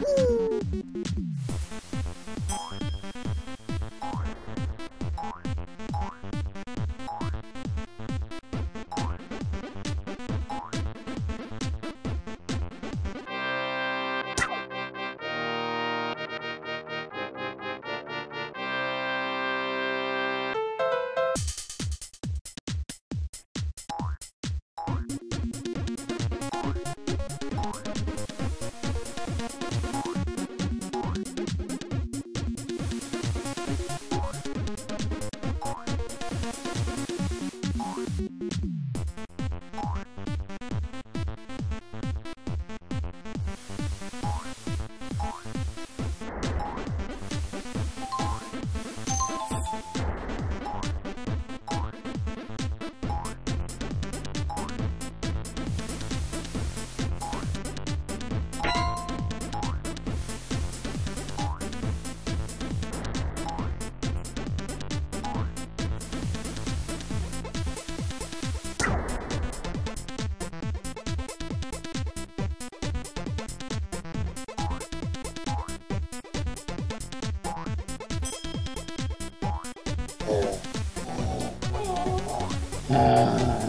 baby. Woohoo!